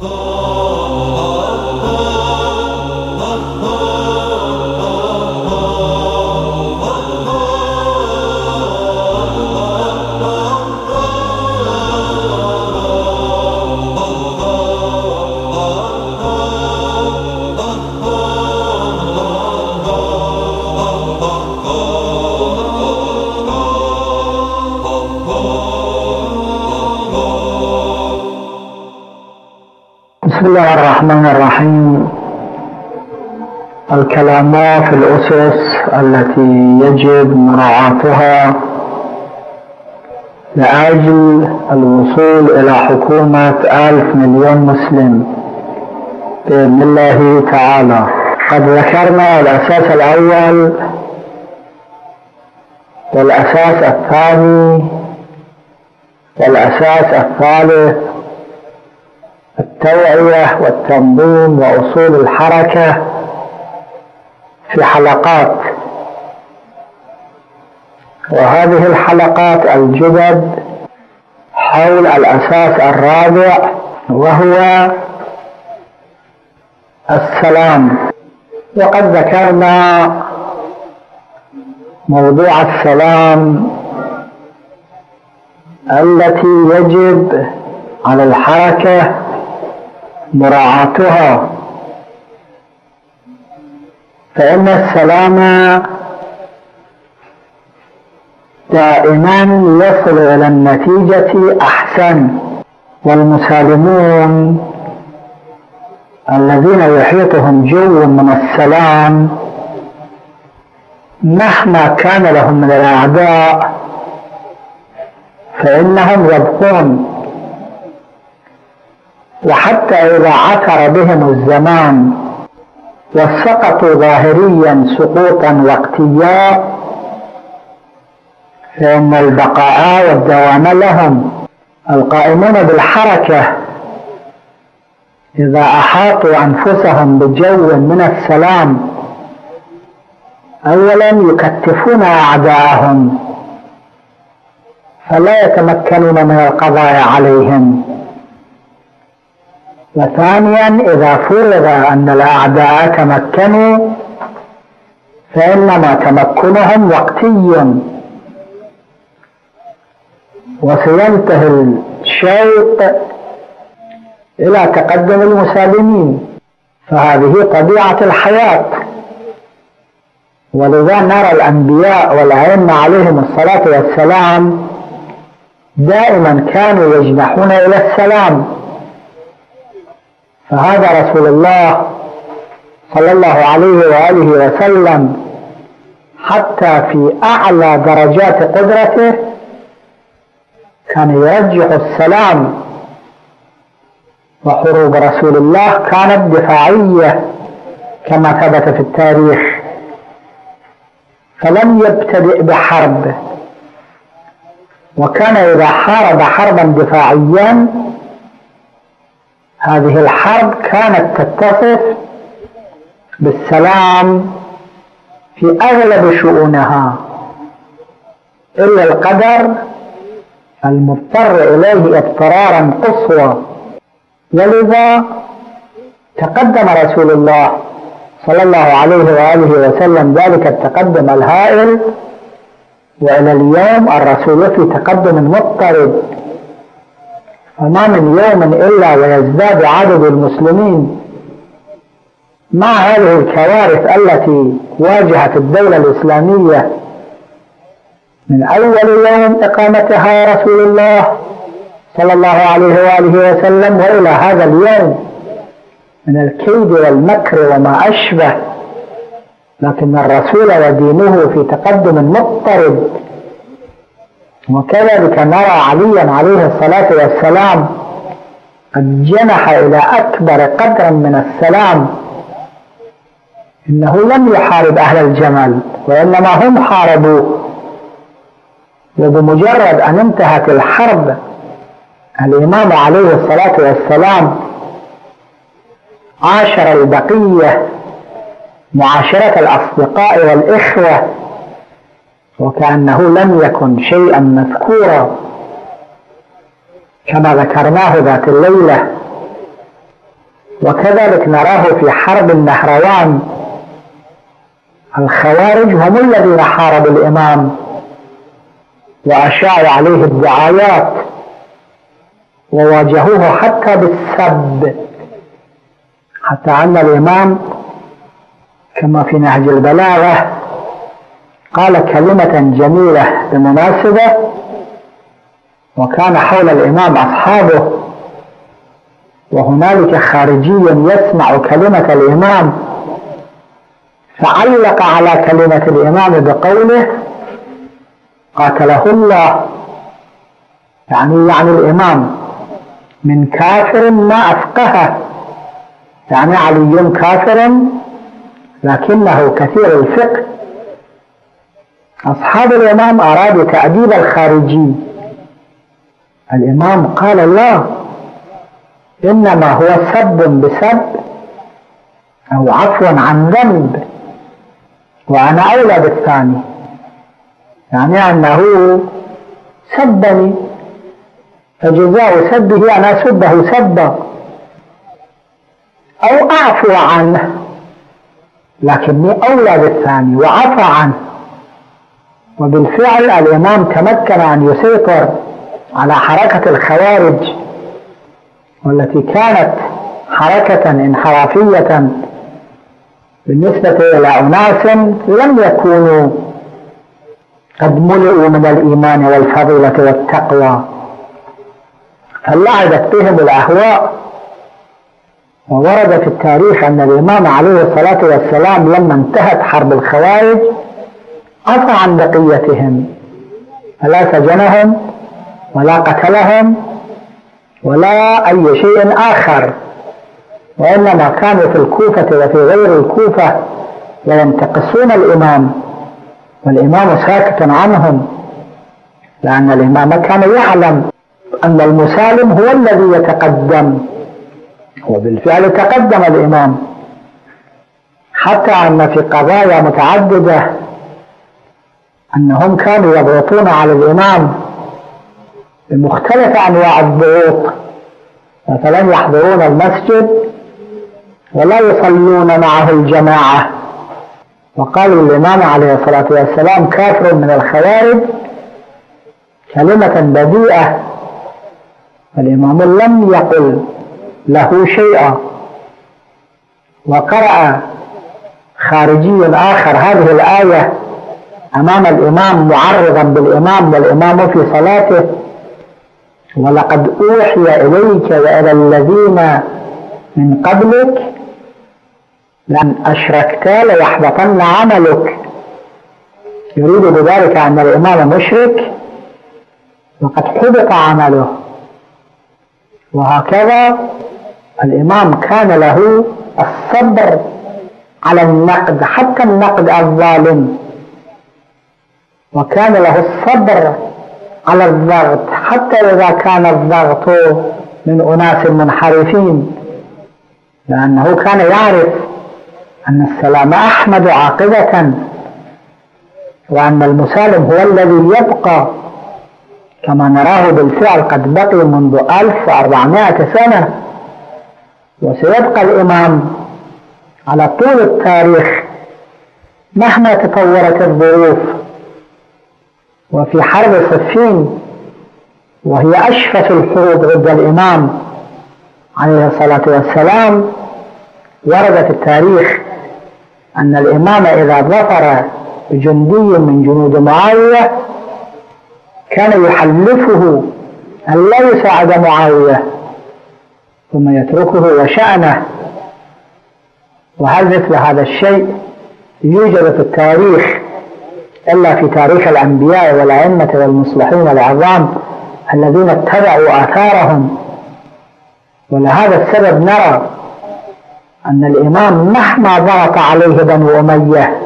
Oh. بسم الله الرحمن الرحيم. الكلام في الأسس التي يجب مراعاتها لأجل الوصول إلى حكومة ألف مليون مسلم بإذن الله تعالى. قد ذكرنا الأساس الأول والأساس الثاني والأساس الثالث التوعية والتنظيم وأصول الحركة في حلقات. وهذه الحلقات الجدد حول الأساس الرابع وهو السلام. وقد ذكرنا موضوع السلام التي يجب على الحركة مراعاتها. فإن السلام دائما يصل إلى النتيجة أحسن والمسالمون الذين يحيطهم جو من السلام مهما كان لهم من الأعداء فإنهم يبقون وحتى إذا عثر بهم الزمان وسقطوا ظاهريا سقوطا وقتيا فإن البقاء والدوام لهم القائمون بالحركة إذا أحاطوا أنفسهم بجو من السلام أولا يكتفون أعداءهم فلا يتمكنون من القضاء عليهم. وثانيا إذا فرض أن الأعداء تمكنوا فإنما تمكنهم وقتي. وسينتهي الشوط إلى تقدم المسالمين. فهذه طبيعة الحياة. ولذا نرى الأنبياء والأئمة عليهم الصلاة والسلام دائما كانوا يجنحون إلى السلام. فهذا رسول الله صلى الله عليه وآله وسلم حتى في أعلى درجات قدرته كان يرجح السلام وحروب رسول الله كانت دفاعية كما ثبت في التاريخ. فلم يبتدئ بحرب وكان إذا حارب حربا دفاعيا هذه الحرب كانت تتصف بالسلام في أغلب شؤونها إلا القدر المضطر إليه اضطرارا قصوى. ولذا تقدم رسول الله صلى الله عليه وآله وسلم ذلك التقدم الهائل وإلى اليوم الرسول في تقدم مضطرب وما من يوم إلا ويزداد عدد المسلمين مع هذه الكوارث التي واجهت الدولة الإسلامية من أول يوم إقامتها رسول الله صلى الله عليه وآله وسلم وإلى هذا اليوم من الكيد والمكر وما أشبه. لكن الرسول ودينه في تقدم مضطرب وكذلك نرى عليا عليه الصلاة والسلام قد جنح إلى أكبر قدر من السلام. إنه لم يحارب أهل الجمل وإنما هم حاربوه. وبمجرد أن انتهت الحرب الإمام عليه الصلاة والسلام عاشر البقية معاشرة الأصدقاء والإخوة وكأنه لم يكن شيئا مذكورا كما ذكرناه ذات الليلة. وكذلك نراه في حرب النهروان. الخوارج هم الذين حاربوا الإمام وأشاعوا عليه الدعايات وواجهوه حتى بالسب. حتى أن الإمام كما في نهج البلاغة قال كلمة جميلة بمناسبة وكان حول الإمام أصحابه وهنالك خارجي يسمع كلمة الإمام فعلق على كلمة الإمام بقوله قاتله الله. يعني يعني الإمام من كافر ما أفقهه. يعني علي كافر لكنه كثير الفقه. أصحاب الإمام أرادوا تأديب الخارجي. الإمام قال لا إنما هو سب بسب أو عفو عن ذنب وأنا أولى بالثاني. يعني أنه سبني فجزاء سبه أن أسبه سبا. أو أعفو عنه لكني أولى بالثاني وعفى عنه. وبالفعل الإمام تمكن أن يسيطر على حركة الخوارج والتي كانت حركة انحرافية بالنسبة إلى أناس لم يكونوا قد ملئوا من الإيمان والفضيلة والتقوى فلعبت بهم الأهواء وورد في التاريخ أن الإمام عليه الصلاة والسلام لما انتهت حرب الخوارج عفى عن بقيتهم فلا سجنهم ولا قتلهم ولا أي شيء آخر وإنما كانوا في الكوفة وفي غير الكوفة وينتقصون الإمام والإمام ساكت عنهم لأن الإمام كان يعلم أن المسالم هو الذي يتقدم وبالفعل تقدم الإمام حتى أن في قضايا متعددة أنهم كانوا يضغطون على الإمام بمختلف أنواع الضغوط مثلا يحضرون المسجد ولا يصلون معه الجماعة. وقالوا الإمام عليه الصلاة والسلام كافر من الخوارج كلمة بديئة. الإمام لم يقل له شيئا. وقرأ خارجي آخر هذه الآية أمام الإمام معرضا بالإمام والإمام في صلاته. ولقد أوحي إليك وإلى الذين من قبلك لأن أشركت ليحبطن عملك. يريد بذلك أن الإمام مشرك وقد حبط عمله. وهكذا الإمام كان له الصبر على النقد حتى النقد الظالم. وكان له الصبر على الضغط حتى إذا كان الضغط من أناس منحرفين. لأنه كان يعرف أن السلام أحمد عاقبة وأن المسالم هو الذي يبقى. كما نراه بالفعل قد بقي منذ 1400 سنة وسيبقى الإمام على طول التاريخ مهما تطورت الظروف. وفي حرب صفين وهي أشفت الحروب ضد الإمام عليه الصلاة والسلام ورد في التاريخ أن الإمام إذا ظفر بجندي من جنود معاوية كان يحلفه أن لا يساعد معاوية ثم يتركه وشأنه. وهل مثل هذا الشيء يوجد في التاريخ؟ إلا في تاريخ الأنبياء والأئمة والمصلحين العظام الذين اتبعوا آثارهم. ولهذا السبب نرى أن الإمام مهما ضغط عليه بنو أمية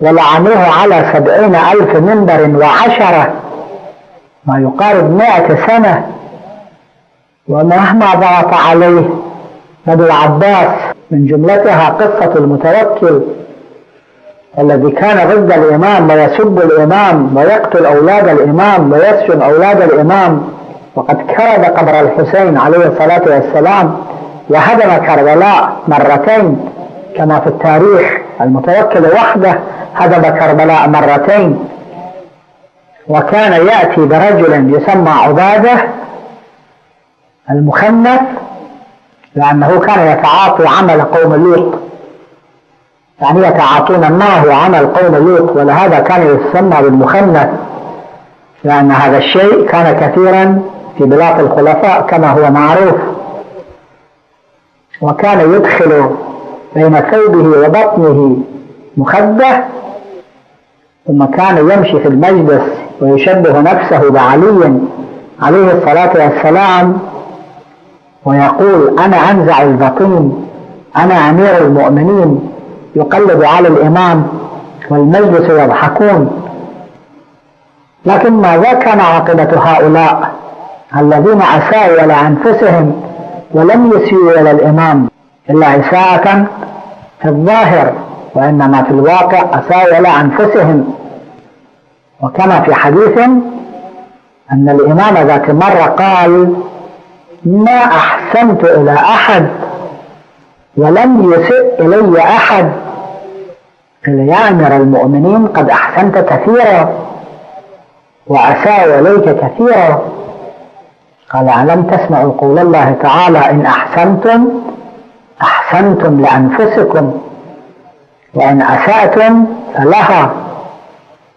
ولعنوه على سبعين ألف منبر وعشرة ما يقارب مائة سنة ومهما ضغط عليه أبو العباس من جملتها قصة المتوكل الذي كان ضد الإمام ويسب الإمام ويقتل أولاد الإمام ويسجن أولاد الإمام وقد كرد قبر الحسين عليه الصلاة والسلام وهدم كربلاء مرتين. كما في التاريخ المتوكل وحده هدم كربلاء مرتين. وكان يأتي برجل يسمى عبادة المخنث لأنه كان يتعاطي عمل قوم لوط. يعني يتعاطون معه عمل قوم لوط ولهذا كان يسمى بالمخنث لأن هذا الشيء كان كثيرا في بلاد الخلفاء كما هو معروف. وكان يدخل بين ثوبه وبطنه مخدة ثم كان يمشي في المجلس ويشبه نفسه بعلي عليه الصلاة والسلام ويقول أنا أنزع البطين أنا أمير المؤمنين يقلب على الإمام والمجلس يضحكون. لكن ماذا كان عاقبة هؤلاء الذين أساءوا إلى أنفسهم ولم يسيئوا إلى الإمام إلا إساءة في الظاهر وإنما في الواقع أساءوا إلى أنفسهم. وكما في حديث أن الإمام ذات مرة قال ما أحسنت إلى أحد ولم يسئ إلي أحد. أمير المؤمنين قد أحسنت كثيرا وأساء إليك كثيرا. قال ألم تسمعوا قول الله تعالى إن أحسنتم أحسنتم لأنفسكم وإن أسأتم فلها.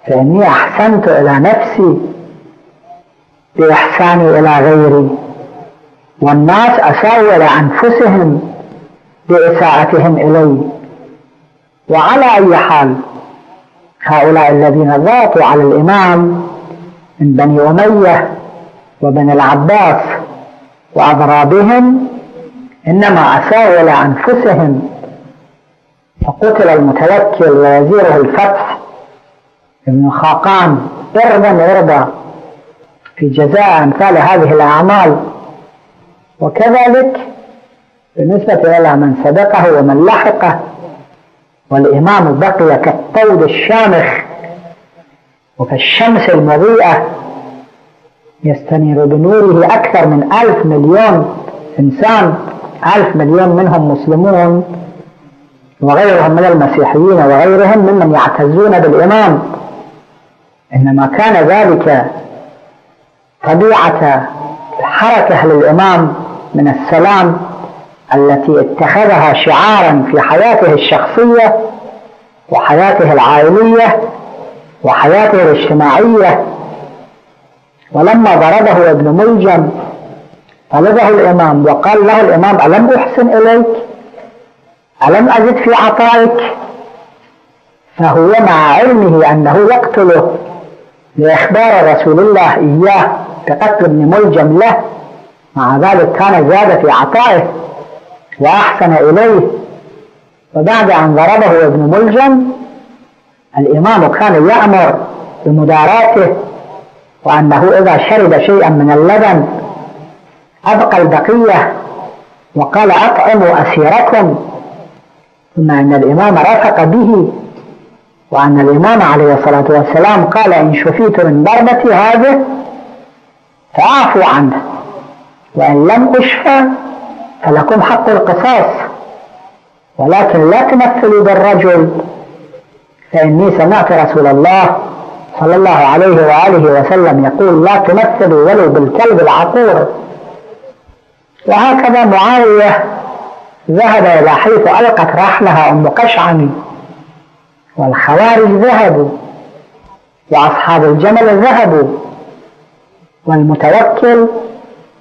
فإني أحسنت إلى نفسي بإحساني إلى غيري والناس أساءوا إلى أنفسهم. بإساءتهم إلي وعلى أي حال هؤلاء الذين ضاقوا على الإمام من بني أمية وبني العباس وأضرابهم إنما أساءوا إلى أنفسهم فقتل المتوكل ووزيره الفتح ابن خاقان إربا إربا في جزاء أمثال هذه الأعمال. وكذلك بالنسبة إلى من سبقه ومن لحقه. والإمام بقي كالطود الشامخ وكالشمس المضيئة يستنير بنوره أكثر من ألف مليون إنسان ألف مليون منهم مسلمون وغيرهم من المسيحيين وغيرهم ممن يعتزون بالإمام. إنما كان ذلك طبيعة الحركة للإمام من السلام التي اتخذها شعارا في حياته الشخصية وحياته العائلية وحياته الاجتماعية. ولما ضربه ابن ملجم طلبه الإمام وقال له الإمام ألم أحسن إليك؟ ألم أزد في عطائك؟ فهو مع علمه أنه يقتله لإخبار رسول الله إياه بقتل ابن ملجم له. مع ذلك كان زاد في عطائه. وأحسن إليه. وبعد أن ضربه ابن ملجم الإمام كان يأمر بمداراته وأنه إذا شرب شيئا من اللبن أبقى البقية وقال أطعموا أسيركم. ثم أن الإمام رفق به وأن الإمام عليه الصلاة والسلام قال إن شفيت من ضربتي هذه فاعفوا عنه وإن لم أشفى فلكم حق القصاص. ولكن لا تمثلوا بالرجل فإني سمعت رسول الله صلى الله عليه وآله وسلم يقول لا تمثلوا ولو بالكلب العقور. وهكذا معاوية ذهب إلى حيث ألقت رحلها أم قشعم والخوارج ذهبوا وأصحاب الجمل ذهبوا والمتوكل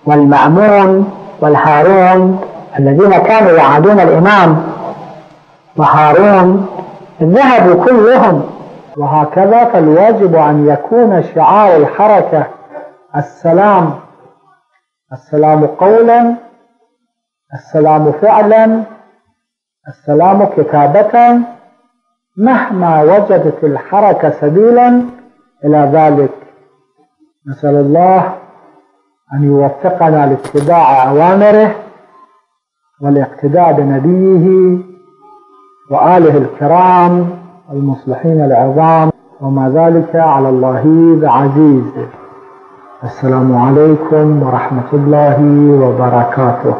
والمأمون والهارون الذين كانوا يعادون الإمام وهارون ذهبوا كلهم وهكذا فالواجب أن يكون شعار الحركة السلام السلام قولا السلام فعلا السلام كتابة مهما وجدت الحركة سبيلا إلى ذلك. نسأل الله أن يوفقنا لاتباع أوامره والاقتداء بنبيه وآله الكرام المصلحين العظام وما ذلك على الله بعزيز السلام عليكم ورحمة الله وبركاته.